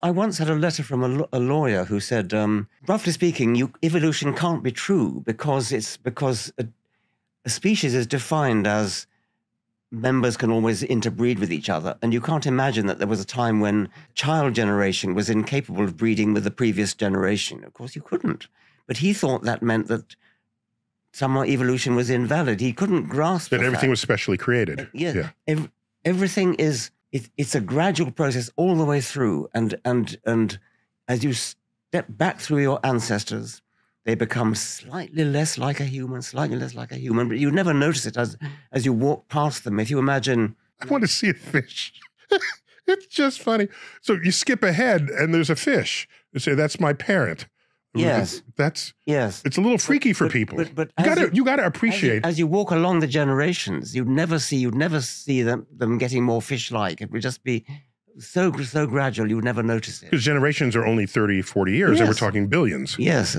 I once had a letter from a, a lawyer who said, um, roughly speaking, you, evolution can't be true because it's because a, a species is defined as members can always interbreed with each other. And you can't imagine that there was a time when child generation was incapable of breeding with the previous generation. Of course, you couldn't. But he thought that meant that somehow evolution was invalid. He couldn't grasp That everything fact- was specially created. yeah, Yeah. ev- everything is it, it's a gradual process all the way through, and and and as you step back through your ancestors, they become slightly less like a human, slightly less like a human, but you never notice it as mm. as you walk past them. If you imagine, I want to see a fish. it's just funny. So you skip ahead and there's a fish. You say, that's my parent. Yes. That's yes, it's a little freaky for but- people. but- but you gotta you- you gotta as you, appreciate as you walk along the generations, you'd never see you'd never see them them getting more fish-like. It would just be so so gradual. You would never notice it. because generations are only 30, 40 years, and we're talking billions. Yes.